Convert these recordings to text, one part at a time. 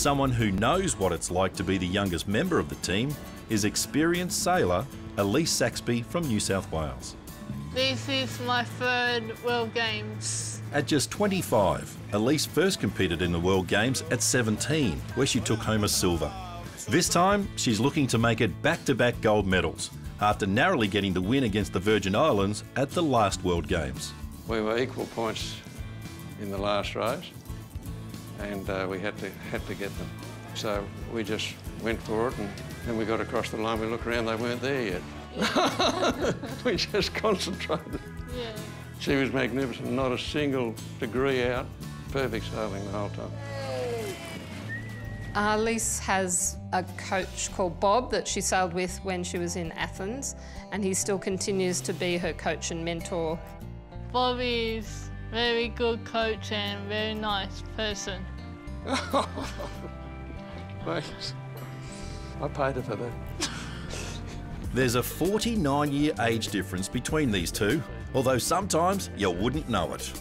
Someone who knows what it's like to be the youngest member of the team is experienced sailor Alyse Saxby from New South Wales. This is my third World Games. At just 25, Alyse first competed in the World Games at 17, where she took home a silver. This time, she's looking to make it back to back gold medals after narrowly getting the win against the Virgin Islands at the last World Games. We were equal points in the last race, and uh, we had to had to get them. So we just went for it, and then we got across the line. We looked around; they weren't there yet. we just concentrated. Yeah. She was magnificent, not a single degree out. Perfect sailing the whole time. Uh, Lise has a coach called Bob that she sailed with when she was in Athens, and he still continues to be her coach and mentor. Bob is very good coach and very nice person. Thanks. I paid her for that. There's a 49 year age difference between these two, although sometimes you wouldn't know it.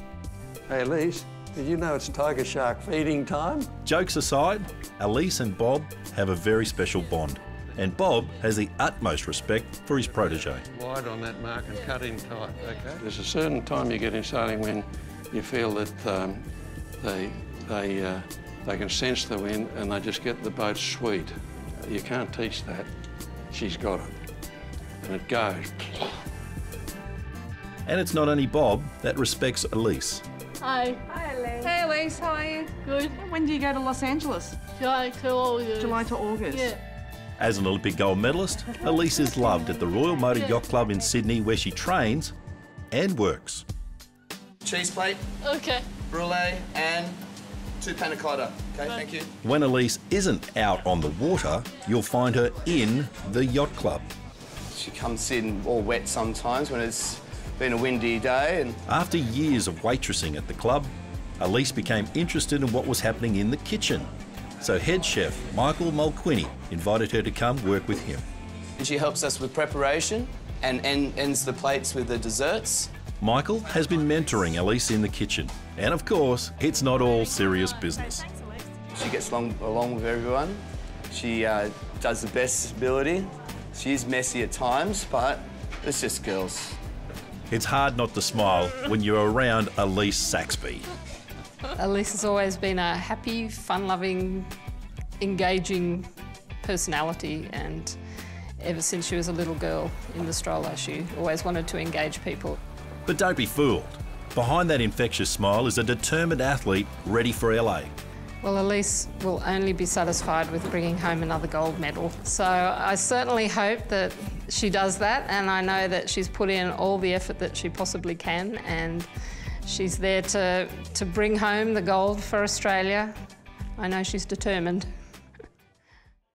Hey, Alyse, did you know it's tiger shark feeding time? Jokes aside, Alyse and Bob have a very special bond, and Bob has the utmost respect for his protege. Wide on that mark and cut in tight, okay? There's a certain time you get in sailing when you feel that um, they, they, uh, they can sense the wind and they just get the boat sweet. You can't teach that. She's got it. And it goes. And it's not only Bob that respects Alyse. Hi, Hi, Alyse. Hey, Alyse, how are you? good. When do you go to Los Angeles? July to August. July to August. Yeah. As an Olympic gold medalist, Alyse is loved at the Royal Motor Yacht Club in Sydney, where she trains and works. cheese plate, Okay. brulee, and two panna cotta. Okay, thank you. When Alyse isn't out on the water, you'll find her in the yacht club. She comes in all wet sometimes when it's been a windy day, and After years of waitressing at the club, Alyse became interested in what was happening in the kitchen. So head chef Michael Mulquinny invited her to come work with him. And she helps us with preparation and end, ends the plates with the desserts. Michael has been mentoring Alyse in the kitchen. And of course, it's not all serious business. She gets along, along with everyone. She uh, does the best ability. She is messy at times, but it's just girls. It's hard not to smile when you're around Alyse Saxby. Alyse has always been a happy, fun loving, engaging personality, and ever since she was a little girl in the stroller, she always wanted to engage people. But don't be fooled. Behind that infectious smile is a determined athlete ready for LA. Well, Alyse will only be satisfied with bringing home another gold medal. So I certainly hope that she does that, and I know that she's put in all the effort that she possibly can, and she's there to, to bring home the gold for Australia. I know she's determined.